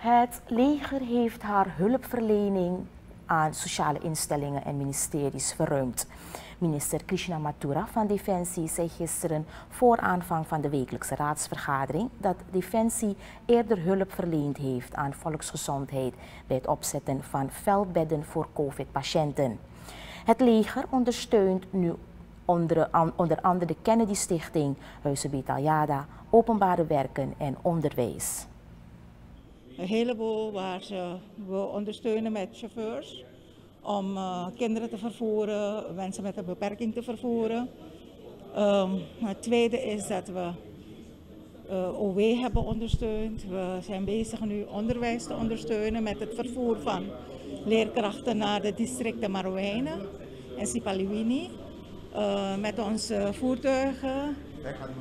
Het leger heeft haar hulpverlening aan sociale instellingen en ministeries verruimd. Minister Krishna Mathura van Defensie zei gisteren voor aanvang van de wekelijkse raadsvergadering dat Defensie eerder hulp verleend heeft aan volksgezondheid bij het opzetten van veldbedden voor COVID-patiënten. Het leger ondersteunt nu onder, onder andere de Kennedy Stichting, Huizen Betaljada, Openbare Werken en Onderwijs. Een heleboel waar ze, we ondersteunen met chauffeurs om uh, kinderen te vervoeren, mensen met een beperking te vervoeren. Um, het tweede is dat we uh, OW hebben ondersteund. We zijn bezig nu onderwijs te ondersteunen met het vervoer van leerkrachten naar de districten Marowijnen en Sipaliwini. Uh, met onze voertuigen.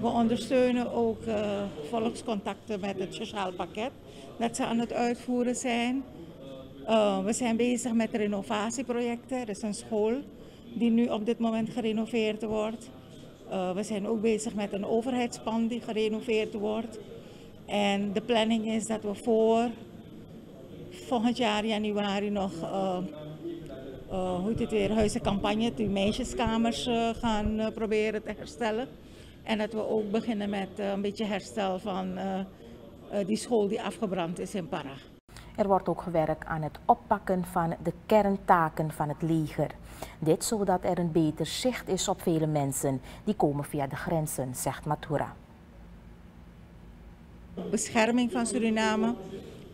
We ondersteunen ook uh, volkscontacten met het sociaal pakket dat ze aan het uitvoeren zijn. Uh, we zijn bezig met renovatieprojecten. Er is een school die nu op dit moment gerenoveerd wordt. Uh, we zijn ook bezig met een overheidspand die gerenoveerd wordt. En de planning is dat we voor volgend jaar januari nog uh, hoe weer, huizencampagne, die meisjeskamers gaan proberen te herstellen. En dat we ook beginnen met een beetje herstel van die school die afgebrand is in Para. Er wordt ook gewerkt aan het oppakken van de kerntaken van het leger. Dit zodat er een beter zicht is op vele mensen die komen via de grenzen, zegt Matura. Bescherming van Suriname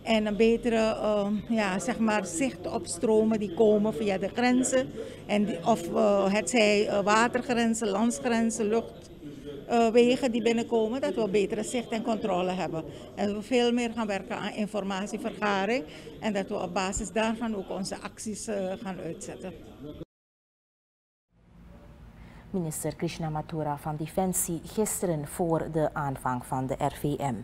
en een betere uh, ja, zeg maar zicht op stromen die komen via de grenzen. En die, of uh, het zij watergrenzen, landsgrenzen, lucht, uh, wegen die binnenkomen, dat we betere zicht en controle hebben. En we veel meer gaan werken aan informatievergaring en dat we op basis daarvan ook onze acties uh, gaan uitzetten. Minister Krishna Mathura van Defensie gisteren voor de aanvang van de RVM.